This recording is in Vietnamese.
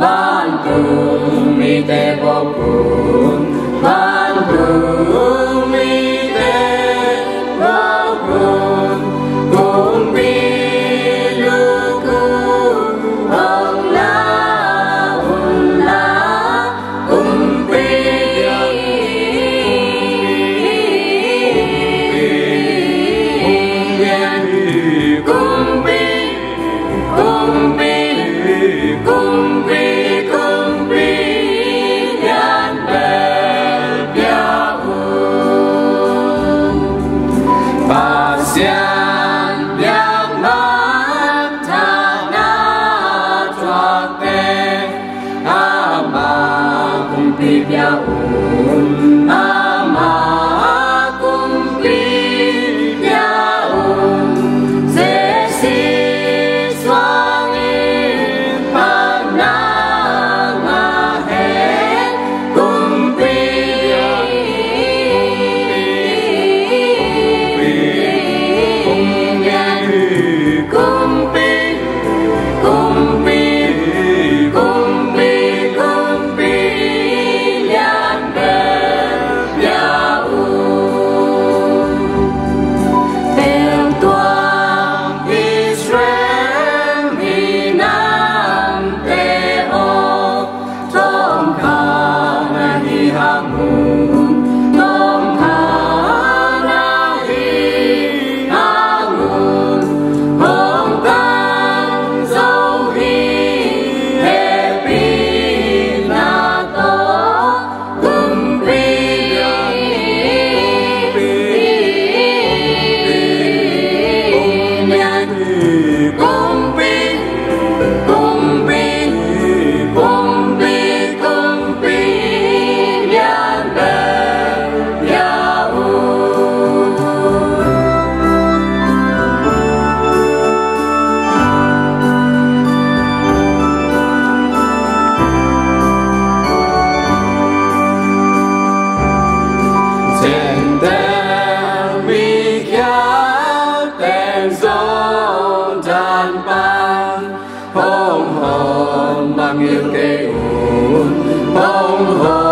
van tu mi te bo cùng van tu mi te bo cùng cùng mi lu cùng ông la ông la cùng mi cùng mi cùng mi cùng mi hồn mang yêu kêu hồn bóng hồn.